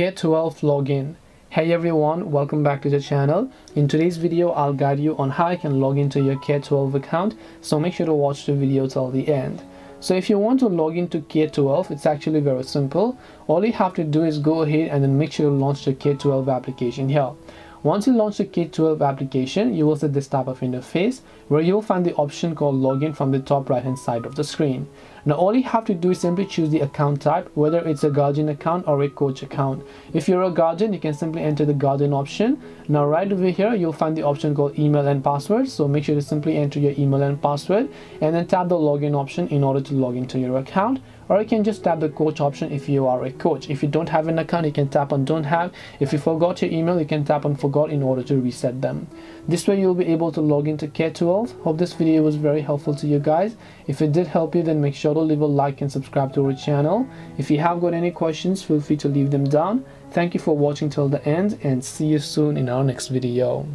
K12 login. Hey everyone, welcome back to the channel. In today's video, I'll guide you on how you can log into your K12 account, so make sure to watch the video till the end. So if you want to log into K12, it's actually very simple. All you have to do is go ahead and then make sure to launch the K12 application here. Once you launch the K12 application, you will see this type of interface where you will find the option called login from the top right hand side of the screen. Now all you have to do is simply choose the account type, whether it's a guardian account or a coach account. If you're a guardian, you can simply enter the guardian option. Now right over here, you'll find the option called email and password. So make sure to simply enter your email and password and then tap the login option in order to log into your account or you can just tap the coach option if you are a coach if you don't have an account you can tap on don't have if you forgot your email you can tap on forgot in order to reset them this way you'll be able to log into K12 hope this video was very helpful to you guys if it did help you then make sure to leave a like and subscribe to our channel. If you have got any questions feel free to leave them down. Thank you for watching till the end and see you soon in our next video